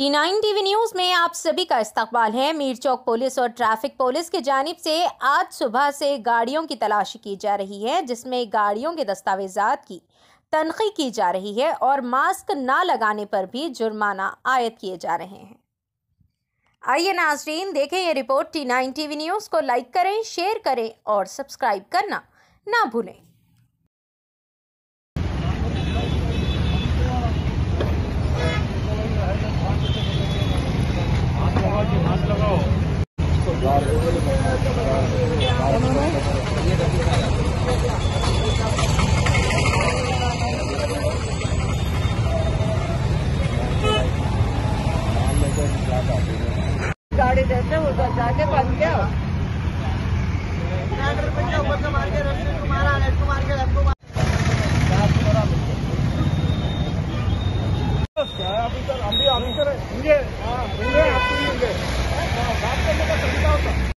T nine TV news में आप सभी का इस्तकबाल है। मीर चौक पुलिस और ट्रैफ़िक पुलिस की जानब से आज सुबह से गाड़ियों की तलाशी की जा रही है, जिसमें गाड़ियों के दस्तावेजात की तनखी की जा रही है और मास्क ना लगाने पर भी जुर्माना आयद किए जा रहे हैं। आइए नाजरीन, देखें ये report T nine TV news को लाइक करें, शेयर करें और सब्सक्राइब करना ना भूलें। गाड़ी देते उधर जाके बंद क्या। ऊपर से मार के रस्ते को मारा लेफ़्ट को मार के को ऑफिसर हम भी ऑफिसर है। あっ、なんでか、また、また、また、また。